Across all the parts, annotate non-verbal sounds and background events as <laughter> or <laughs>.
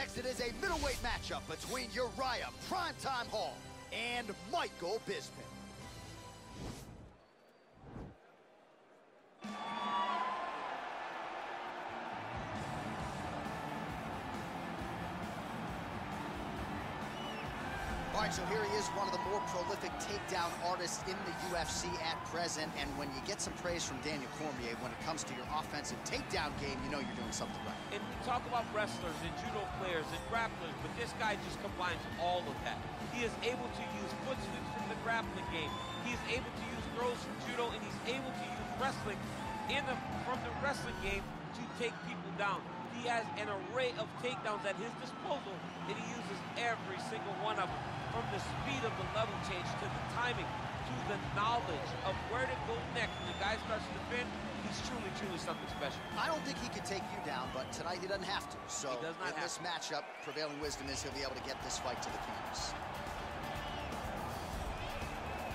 next, it is a middleweight matchup between Uriah Primetime Hall and Michael Bisping. All right, so here he is, one of the more prolific takedown artists in the UFC at present. And when you get some praise from Daniel Cormier when it comes to your offensive takedown game, you know you're doing something right. And we talk about wrestlers and judo players and grapplers, but this guy just combines all of that. He is able to use foot sweeps from the grappling game. He is able to use throws from judo, and he's able to use wrestling in the, from the wrestling game to take people down. He has an array of takedowns at his disposal, and he uses every single one of them from the speed of the level change to the timing to the knowledge of where to go next when the guy starts to defend, he's truly, truly something special. I don't think he could take you down, but tonight he doesn't have to. So he does not in this to. matchup, prevailing wisdom is he'll be able to get this fight to the canvas.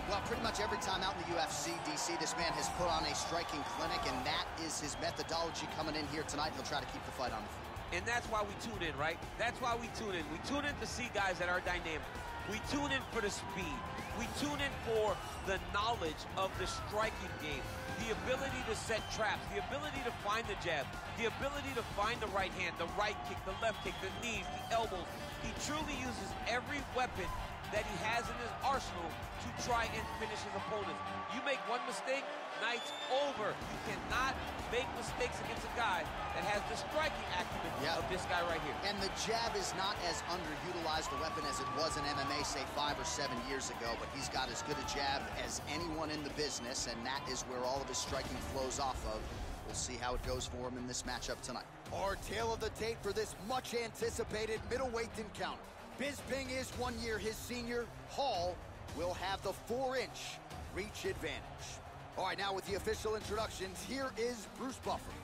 Well, pretty much every time out in the UFC, DC, this man has put on a striking clinic, and that is his methodology coming in here tonight. He'll try to keep the fight on the feet. And that's why we tune in, right? That's why we tune in. We tune in to see guys that are dynamic. We tune in for the speed. We tune in for the knowledge of the striking game, the ability to set traps, the ability to find the jab, the ability to find the right hand, the right kick, the left kick, the knees, the elbows. He truly uses every weapon that he has in his arsenal to try and finish his opponents. You make one mistake, night's over. You cannot make mistakes against a guy that has the striking acumen Yep. of this guy right here. And the jab is not as underutilized a weapon as it was in MMA, say, five or seven years ago, but he's got as good a jab as anyone in the business, and that is where all of his striking flows off of. We'll see how it goes for him in this matchup tonight. Our tale of the tape for this much anticipated middleweight encounter. Bisping is one year his senior. Hall will have the four inch reach advantage. All right, now with the official introductions, here is Bruce Buffer.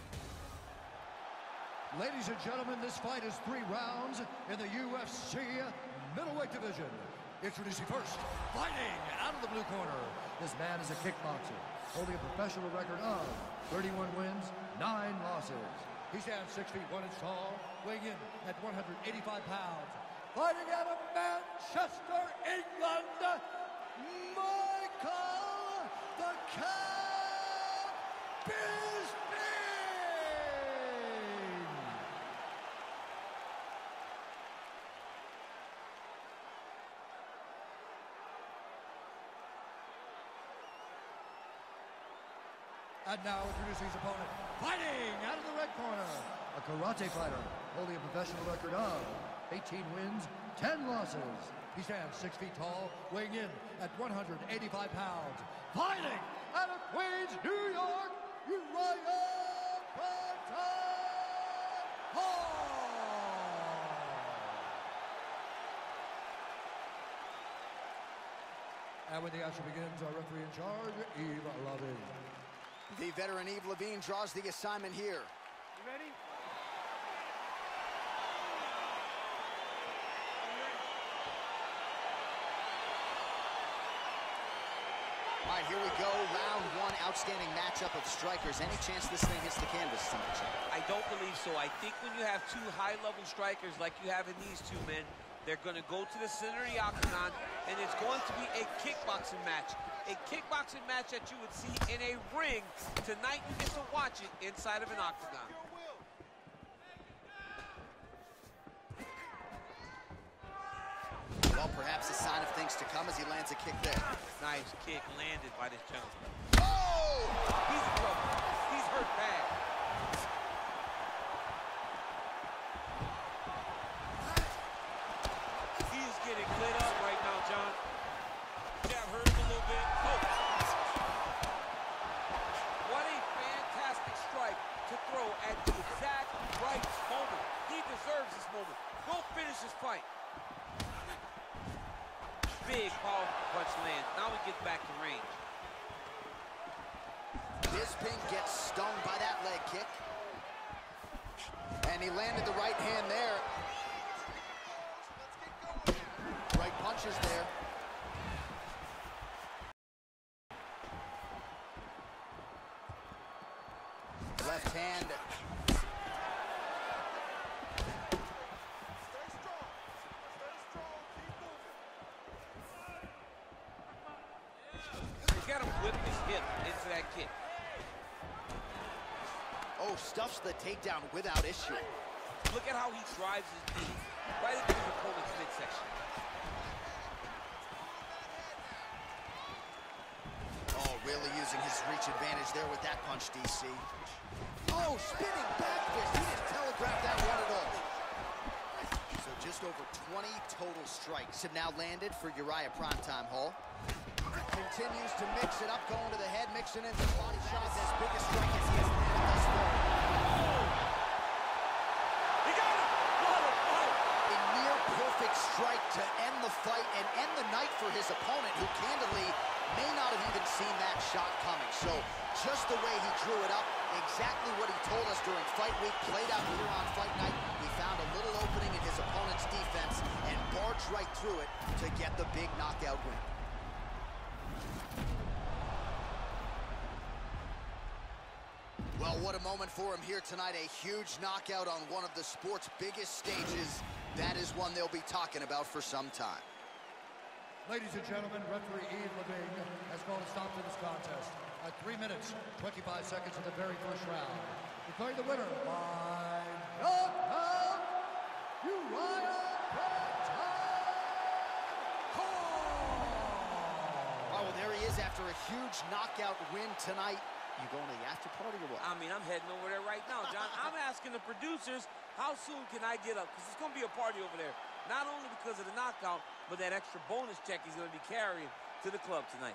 Ladies and gentlemen, this fight is three rounds in the UFC middleweight division. Introducing first, fighting out of the blue corner. This man is a kickboxer, holding a professional record of 31 wins, 9 losses. He stands 6 feet 1 inch tall, weighing in at 185 pounds. Fighting out of Manchester, England, Michael the Cat Bisping! And now introducing his opponent, fighting out of the red corner, a karate fighter holding a professional record of 18 wins, 10 losses. He stands 6 feet tall, weighing in at 185 pounds. Fighting out of Queens, New York, Uriah Primetime Hall! And when the action begins, our referee in charge, Yves Lavigne. The veteran Yves Lavigne draws the assignment here. You ready? All right, here we go. Round one, outstanding matchup of strikers. Any chance this thing hits the canvas tonight? I don't believe so. I think when you have two high-level strikers like you have in these two men, they're going to go to the center of the octagon, and it's going to be a kickboxing match. A kickboxing match that you would see in a ring. Tonight, you get to watch it inside of an octagon. Well, perhaps things to come as he lands a kick there. Nice kick landed by this gentleman. Oh! He's in trouble. He's hurt bad. He is getting lit up right now, John. Jab hurt him a little bit. Oh. What a fantastic strike to throw at the exact right moment. He deserves this moment. Go finish this fight. Big powerful punch lands. Now he gets back to range. Bisping gets stung by that leg kick. And he landed the right hand there. Right punches there. Left hand. Got to whip his hip into that kick. Oh, stuffs the takedown without issue. Look at how he drives his knee right into his opponent's midsection. Oh, really using his reach advantage there with that punch, DC. Oh, spinning back fist. He didn't telegraph that one at all. So just over 20 total strikes have now landed for Uriah Primetime Hall. Continues to mix it up, going to the head, mixing in some body shots. His biggest strike as he has landed thus far. He got him! What a fight! A near perfect strike to end the fight and end the night for his opponent, who candidly may not have even seen that shot coming. So just the way he drew it up, exactly what he told us during fight week, played out here on fight night. He found a little opening in his opponent's defense and barged right through it to get the big knockout win. Well, what a moment for him here tonight. A huge knockout on one of the sport's biggest stages. That is one they'll be talking about for some time. Ladies and gentlemen, referee Yves Lavigne has called a stop to this contest at 3 minutes, 25 seconds of the very first round. Declaring the winner by knockout, Uriah Oh, there he is after a huge knockout win tonight. You going to the after party or what? I mean, I'm heading over there right now, John. I'm <laughs> asking the producers, how soon can I get up? Because it's going to be a party over there. Not only because of the knockout, but that extra bonus check he's going to be carrying to the club tonight.